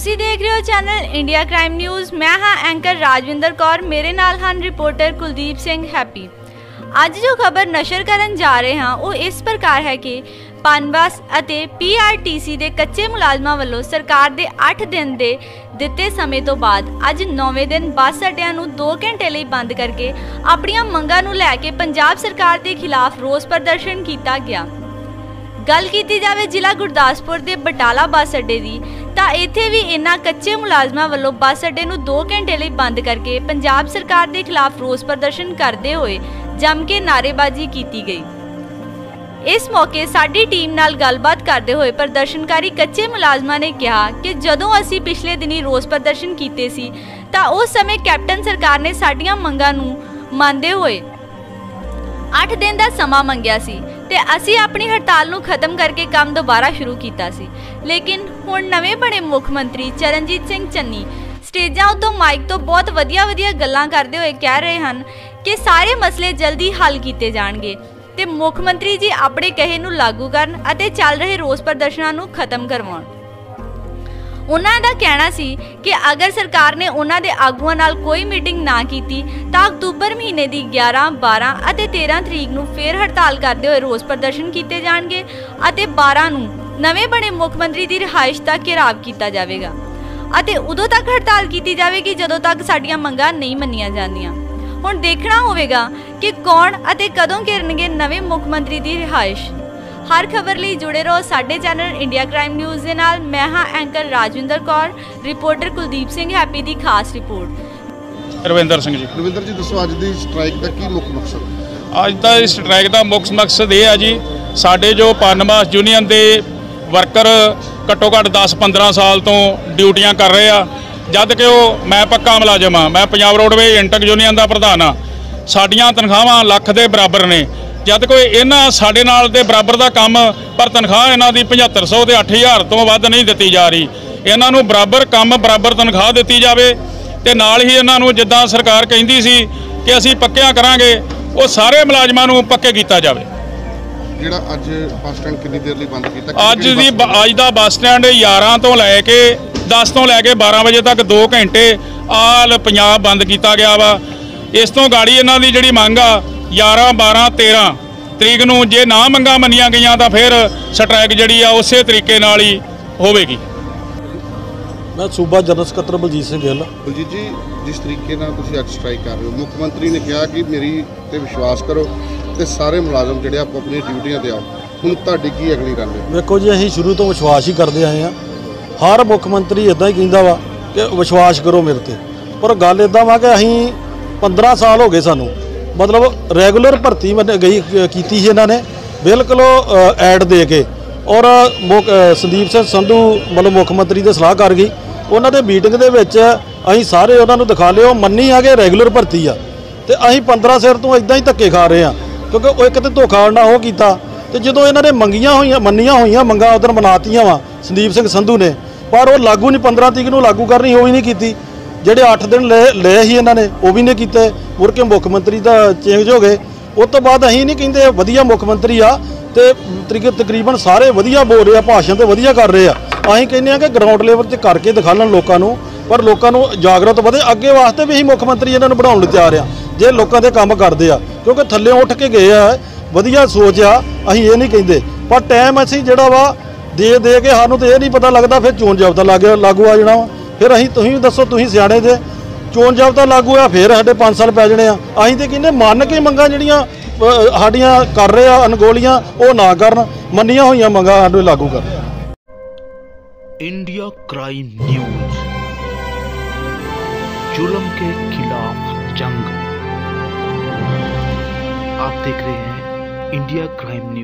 ਤੁਸੀਂ ਦੇਖ ਰਹੇ ਹੋ ਚੈਨਲ ਇੰਡੀਆ ਕ੍ਰਾਈਮ ਨਿਊਜ਼। ਮੈਂ ਹਾਂ ਐਂਕਰ ਰਾਜਵਿੰਦਰ ਕੌਰ, ਮੇਰੇ ਨਾਲ ਹਨ ਰਿਪੋਰਟਰ ਕੁਲਦੀਪ ਸਿੰਘ ਹੈਪੀ। ਅੱਜ ਜੋ ਖਬਰ ਨਸ਼ਰ ਕਰਨ ਜਾ ਰਹੇ ਹਾਂ, ਉਹ ਇਸ ਪ੍ਰਕਾਰ ਹੈ ਕਿ ਪਨਬਸ ਅਤੇ ਪੀਆਰਟੀਸੀ ਦੇ ਕੱਚੇ ਮੁਲਾਜ਼ਮਾਂ ਵੱਲੋਂ ਸਰਕਾਰ ਦੇ 8 ਦਿਨ ਦੇ ਦਿੱਤੇ ਸਮੇਂ ਤੋਂ ਬਾਅਦ ਅੱਜ 9ਵੇਂ ਦਿਨ ਬੱਸ ਅੱਡਿਆਂ ਨੂੰ 2 ਘੰਟੇ ਲਈ ਬੰਦ ਕਰਕੇ ਆਪਣੀਆਂ ਮੰਗਾਂ ਨੂੰ ਲੈ ਕੇ ਪੰਜਾਬ ਸਰਕਾਰ ਦੇ ਖਿਲਾਫ ਰੋਸ ਪ੍ਰਦਰਸ਼ਨ ਕੀਤਾ ਗਿਆ। ਗੱਲ ਕੀਤੀ ਜਾਵੇ ਜ਼ਿਲ੍ਹਾ ਗੁਰਦਾਸਪੁਰ ਦੇ ਬਟਾਲਾ ਬੱਸ ਅੱਡੇ ਦੀ ਤਾਂ ਇੱਥੇ ਵੀ ਇਨ੍ਹਾਂ ਕੱਚੇ ਮੁਲਾਜ਼ਮਾਂ ਵੱਲੋਂ ਬੱਸ ਅੱਡੇ ਨੂੰ 2 ਘੰਟੇ ਲਈ ਬੰਦ ਕਰਕੇ ਪੰਜਾਬ ਸਰਕਾਰ ਦੇ ਖਿਲਾਫ ਰੋਸ ਪ੍ਰਦਰਸ਼ਨ ਕਰਦੇ ਹੋਏ ਜੰਮ ਕੇ ਨਾਅਰੇਬਾਜ਼ੀ ਕੀਤੀ ਗਈ। ਇਸ ਮੌਕੇ ਸਾਡੀ ਟੀਮ ਨਾਲ ਗੱਲਬਾਤ ਕਰਦੇ ਹੋਏ ਪ੍ਰਦਰਸ਼ਨਕਾਰੀ ਕੱਚੇ ਮੁਲਾਜ਼ਮਾਂ ਨੇ ਕਿਹਾ ਕਿ ਜਦੋਂ ਅਸੀਂ ਪਿਛਲੇ ਦਿਨੀ ਰੋਸ ਪ੍ਰਦਰਸ਼ਨ ਕੀਤੇ ਸੀ, ਤਾਂ ਉਸ ਸਮੇਂ ਕੈਪਟਨ ਸਰਕਾਰ ਨੇ ਸਾਡੀਆਂ ਮੰਗਾਂ ਨੂੰ ਮੰਨਦੇ ਹੋਏ 8 ਦਿਨ ਦਾ ਸਮਾਂ ਮੰਗਿਆ ਸੀ। ਤੇ ਅਸੀਂ ਆਪਣੀ ਹੜਤਾਲ ਨੂੰ ਖਤਮ ਕਰਕੇ ਕੰਮ ਦੁਬਾਰਾ ਸ਼ੁਰੂ ਕੀਤਾ ਸੀ। ਲੇਕਿਨ ਹੁਣ ਨਵੇਂ ਬਣੇ ਮੁੱਖ ਮੰਤਰੀ ਚਰਨਜੀਤ ਸਿੰਘ ਚੰਨੀ ਸਟੇਜਾਂ ਉੱਤੋਂ ਮਾਈਕ ਤੋਂ ਬਹੁਤ ਵਧੀਆ-ਵਧੀਆ ਗੱਲਾਂ ਕਰਦੇ ਹੋਏ ਕਹਿ ਰਹੇ ਹਨ ਕਿ ਸਾਰੇ ਮਸਲੇ ਜਲਦੀ ਹੱਲ ਕੀਤੇ ਜਾਣਗੇ ਤੇ ਮੁੱਖ ਮੰਤਰੀ ਜੀ ਆਪਣੇ ਕਹੇ ਨੂੰ ਲਾਗੂ ਕਰਨ ਅਤੇ ਚੱਲ ਰਹੇ ਰੋਸ ਪ੍ਰਦਰਸ਼ਨਾਂ ਨੂੰ ਖਤਮ ਕਰਵਾਉਣ। ਉਹਨਾਂ ਦਾ ਕਹਿਣਾ ਸੀ ਕਿ ਅਗਰ ਸਰਕਾਰ ਨੇ ਉਹਨਾਂ ਦੇ ਆਗੂਆਂ ਨਾਲ ਕੋਈ ਮੀਟਿੰਗ ਨਾ ਕੀਤੀ ਤਾਂ ਅਕਤੂਬਰ ਮਹੀਨੇ ਦੀ 11, 12 ਅਤੇ 13 ਤਰੀਕ ਨੂੰ ਫੇਰ ਹੜਤਾਲ ਕਰਦੇ ਹੋਏ ਰੋਸ ਪ੍ਰਦਰਸ਼ਨ ਕੀਤੇ ਜਾਣਗੇ ਅਤੇ 12 ਨੂੰ ਨਵੇਂ ਬਣੇ ਮੁੱਖ ਮੰਤਰੀ ਦੀ ਰਿਹਾਇਸ਼ ਦਾ ਘਿਰਾਵ ਕੀਤਾ ਜਾਵੇਗਾ। ਅਤੇ ਉਦੋਂ ਤੱਕ ਹੜਤਾਲ ਕੀਤੀ ਜਾਵੇਗੀ ਜਦੋਂ ਤੱਕ ਸਾਡੀਆਂ ਮੰਗਾਂ ਨਹੀਂ ਮੰਨੀਆਂ ਜਾਂਦੀਆਂ। ਹੁਣ ਦੇਖਣਾ ਹੋਵੇਗਾ ਕਿ ਕੌਣ ਅਤੇ ਕਦੋਂ ਘਿਰਨਗੇ ਨਵੇਂ ਮੁੱਖ ਮੰਤਰੀ ਦੀ ਰਿਹਾਇਸ਼। ਹਰ ਖਬਰ ਲਈ ਜੁੜੇ ਰਹੋ ਸਾਡੇ ਚੈਨਲ ਇੰਡੀਆ ਕ੍ਰਾਈਮ ਨਿਊਜ਼ ਦੇ ਨਾਲ। ਮੈਂ ਹਾਂ anchor Rajwinder Kaur reporter Kuldeep Singh happy ਦੀ ਖਾਸ ਰਿਪੋਰਟ। ਰਵਿੰਦਰ ਸਿੰਘ ਜੀ। ਰਵਿੰਦਰ ਜੀ ਦੱਸੋ ਅੱਜ ਦੀ ਸਟ੍ਰਾਈਕ ਦਾ ਕੀ ਮੁੱਖ ਮਕਸਦ? ਹੈ ਅੱਜ ਦਾ ਇਸ ਸਟ੍ਰਾਈਕ ਦਾ ਮੁੱਖ ਮਕਸਦ ਇਹ ਹੈ ਜੀ ਸਾਡੇ ਜੋ ਪਨਮਾਸ ਯੂਨੀਅਨ ਦੇ ਵਰਕਰ ਘੱਟੋ ਘੱਟ 10-15 ਸਾਲ ਤੋਂ ਡਿਊਟੀਆਂ ਕਰ ਰਹੇ ਆ ਜਦ ਕਿ ਉਹ ਮੈਂ ਪੱਕਾ ਮੁਲਾਜ਼ਮ ਆ ਮੈਂ ਪੰਜਾਬ ਰੋਡਵੇ ਇੰਟਕ ਯੂਨੀਅਨ ਦਾ ਪ੍ਰਧਾਨ ਆ। ਸਾਡੀਆਂ ਤਨਖਾਹਾਂ ਲੱਖ ਦੇ ਬਰਾਬਰ ਨੇ। ਜਦ ਕੋਈ ਇਹਨਾਂ ਸਾਡੇ ਨਾਲ ਦੇ ਬਰਾਬਰ ਦਾ ਕੰਮ ਪਰ ਤਨਖਾਹ ਇਹਨਾਂ ਦੀ 7500 ਤੇ 8000 ਤੋਂ ਵੱਧ ਨਹੀਂ ਦਿੱਤੀ ਜਾ ਰਹੀ। ਇਹਨਾਂ ਨੂੰ ਬਰਾਬਰ ਕੰਮ ਬਰਾਬਰ ਤਨਖਾਹ ਦਿੱਤੀ ਜਾਵੇ ਤੇ ਨਾਲ ਹੀ ਇਹਨਾਂ ਨੂੰ ਜਿੱਦਾਂ ਸਰਕਾਰ ਕਹਿੰਦੀ ਸੀ ਕਿ ਅਸੀਂ ਪੱਕਿਆਂ ਕਰਾਂਗੇ ਉਹ ਸਾਰੇ ਮੁਲਾਜ਼ਮਾਂ ਨੂੰ ਪੱਕੇ ਕੀਤਾ ਜਾਵੇ। ਜਿਹੜਾ ਅੱਜ ਬੱਸ ਸਟੈਂਡ ਕਿੰਨੀ ਦੇਰ ਲਈ ਬੰਦ ਕੀਤਾ? ਅੱਜ ਦੀ ਅੱਜ ਦਾ ਬੱਸ ਸਟੈਂਡ 11 ਤੋਂ ਲੈ ਕੇ 10 ਤੋਂ ਲੈ ਕੇ 12 ਵਜੇ ਤੱਕ 2 ਘੰਟੇ ਆਲ ਪੰਜਾਬ ਬੰਦ ਕੀਤਾ ਗਿਆ ਵਾ। ਇਸ ਤੋਂ ਗਾੜੀ ਇਹਨਾਂ ਦੀ ਜਿਹੜੀ ਮੰਗ ਆ 11 12 13 ਤਰੀਕ ਨੂੰ ਜੇ ਨਾ ਮੰਗਾਂ ਮੰਨੀਆਂ ਗਈਆਂ ਤਾਂ ਫਿਰ ਸਟ੍ਰਾਈਕ ਜਿਹੜੀ ਆ ਉਸੇ ਤਰੀਕੇ ਨਾਲ ਹੀ ਹੋਵੇਗੀ। ਮੈਂ ਸੂਬਾ ਜਨਰਲ ਸਕੱਤਰ ਬਲਜੀਤ ਸਿੰਘ ਗਿੱਲ। ਬਲਜੀਤ ਜੀ ਜਿਸ ਤਰੀਕੇ ਨਾਲ ਤੁਸੀਂ ਅੱਜ ਸਟ੍ਰਾਈਕ ਕਰ ਰਹੇ ਹੋ ਮੁੱਖ ਮੰਤਰੀ ਨੇ ਕਿਹਾ ਕਿ ਮੇਰੀ ਤੇ ਵਿਸ਼ਵਾਸ ਕਰੋ ਤੇ ਸਾਰੇ ਮੁਲਾਜ਼ਮ ਜਿਹੜੇ ਆਪੋ ਆਪਣੀਆਂ ਡਿਊਟੀਆਂ ਤੇ ਆਓ। ਹੁਣ ਤੁਹਾਡੀ ਕੀ ਅਗਲੀ ਰਣਨੀਤੀ ਵੇਖੋ ਜੀ ਅਸੀਂ ਸ਼ੁਰੂ ਤੋਂ ਵਿਸ਼ਵਾਸ ਹੀ ਕਰਦੇ ਆਏ ਆ ਹਰ ਮੁੱਖ ਮੰਤਰੀ ਇਦਾਂ ਹੀ ਕਹਿੰਦਾ ਵਾ ਕਿ ਵਿਸ਼ਵਾਸ ਕਰੋ ਮੇਰੇ ਤੇ। ਪਰ ਗੱਲ ਇਦਾਂ ਵਾ ਕਿ ਅਸੀਂ 15 ਸਾਲ ਹੋ ਗਏ ਸਾਨੂੰ। ਮਤਲਬ ਰੈਗੂਲਰ ਭਰਤੀ ਮੈਂ ਗਈ ਕੀਤੀ ਸੀ ਇਹਨਾਂ ਨੇ। ਬਿਲਕੁਲ ਐਡ ਦੇ ਕੇ। ਔਰ, ਮੁੱਖ- ਸੰਦੀਪ ਸਿੰਘ ਸੰਧੂ ਮਤਲਬ ਮੁੱਖ ਮੰਤਰੀ ਦੇ ਸਲਾਹਕਾਰ ਗਈ ਉਹਨਾਂ ਦੇ ਮੀਟਿੰਗ ਦੇ ਵਿੱਚ ਅਸੀਂ ਸਾਰੇ ਉਹਨਾਂ ਨੂੰ ਦਿਖਾ ਲਿਓ ਮੰਨੀ ਆ ਕਿ ਰੈਗੂਲਰ ਭਰਤੀ ਆ। ਤੇ ਅਸੀਂ 15 ਸਿਰ ਤੋਂ ਇਦਾਂ ਹੀ ਧੱਕੇ ਖਾ ਰਹੇ ਆ। ਕਿਉਂਕਿ ਉਹ ਇੱਕ ਤੇ ਧੋਖਾ ਨਾ ਉਹ ਕੀਤਾ। ਤੇ ਜਦੋਂ ਇਹਨਾਂ ਨੇ ਮੰਗੀਆਂ ਹੋਈਆਂ, ਮੰਨੀਆਂ ਹੋਈਆਂ, ਮੰਗਾਂ ਉਧਰ ਮਨਾਤੀਆਂ ਵਾ, ਸੰਦੀਪ ਸਿੰਘ ਸੰਧੂ ਨੇ। ਪਰ ਉਹ ਲਾਗੂ ਨਹੀਂ 15 ਤਰੀਕ ਨੂੰ ਲਾਗੂ ਕਰਨੀ, ਉਹ ਵੀ ਨਹੀਂ ਕੀਤੀ। ਜਿਹੜੇ 8 ਦਿਨ ਲਏ ਲਏ ਸੀ ਇਹਨਾਂ ਨੇ, ਉਹ ਵੀ ਨਹੀਂ ਕੀਤੇ। ਮੁੜ ਕੇ ਮੁੱਖ ਮੰਤਰੀ ਦਾ ਚੇਂਜ ਹੋ ਗਏ। ਉਸ ਤੋਂ ਬਾਅਦ ਅਸੀਂ ਨਹੀਂ ਕਹਿੰਦੇ ਵਧੀਆ ਮੁੱਖ ਮੰਤਰੀ ਆ ਤੇ ਤਰੀਕ- ਤਕਰੀਬਨ ਸਾਰੇ ਵਧੀਆ ਬੋਲ ਰਹੇ ਆ, ਭਾਸ਼ਣ ਤੇ ਵਧੀਆ ਕਰ ਰਹੇ ਆ। ਅਸੀਂ ਕਹਿੰਦੇ ਆ ਕਿ ਗਰਾਊਂਡ ਲੈਵਲ 'ਚ ਕਰਕੇ ਦਿਖਾਲਣ ਲੋਕਾਂ ਨੂੰ, ਪਰ ਲੋਕਾਂ ਨੂੰ ਜਾਗਰੂਕ ਵਧੇ। ਅੱਗੇ ਵਾਸਤੇ ਵੀ ਅਸੀਂ ਮੁੱਖ ਮੰਤਰੀ ਇਹਨਾਂ ਨੂੰ ਬਣਾਉਣ ਲਈ ਤਿਆਰ ਆ, ਜੇ ਲੋਕਾਂ ਦੇ ਕੰਮ ਕਰਦੇ ਆ। ਕਿਉਂਕਿ ਥੱਲੇ ਉੱਠ ਕੇ ਗਏ ਆ, ਵਧੀਆ ਸੋਚ ਆ, ਅਸੀਂ ਇਹ ਨਹੀਂ ਕਹਿੰਦੇ। ਪਰ ਟਾਈਮ ਅਸੀਂ ਜਿਹੜਾ ਵਾ, ਦੇ ਦੇ ਕੇ ਸਾਨੂੰ ਤੇ ਇਹ ਨਹੀਂ ਪਤਾ ਲੱਗਦਾ, ਫਿਰ ਚੋਣ ਜਾਬਤਾ ਲੱਗ, ਲਾਗੂ ਆ ਜਾਣਾ ਵਾ। ਫਿਰ ਅਸੀਂ ਤੁਸੀਂ ਦੱਸੋ ਤੁਸੀਂ ਸਿਆਣੇ ਜੇ ਚੋਣ ਜਾਬਤਾ ਲਾਗੂ ਆ ਫਿਰ ਸਾਡੇ 5 ਸਾਲ ਪੈ ਜਾਣੇ ਆ ਅਸੀਂ ਤੇ ਕਹਿੰਦੇ ਮੰਨ ਕੇ ਮੰਗਾਂ ਜਿਹੜੀਆਂ ਅ, ਸਾਡੀਆਂ ਕਰ ਰਹੇ ਆ ਅਨਗੋਲੀਆਂ ਉਹ ਨਾ ਕਰਨ ਮੰਨੀਆਂ ਹੋਈਆਂ ਮੰਗਾਂ ਸਾਨੂੰ ਲਾਗੂ ਕਰਨ इंडिया क्राइम न्यूज जुल्म के खिलाफ जंग आप देख रहे हैं इंडिया क्राइम न्यूज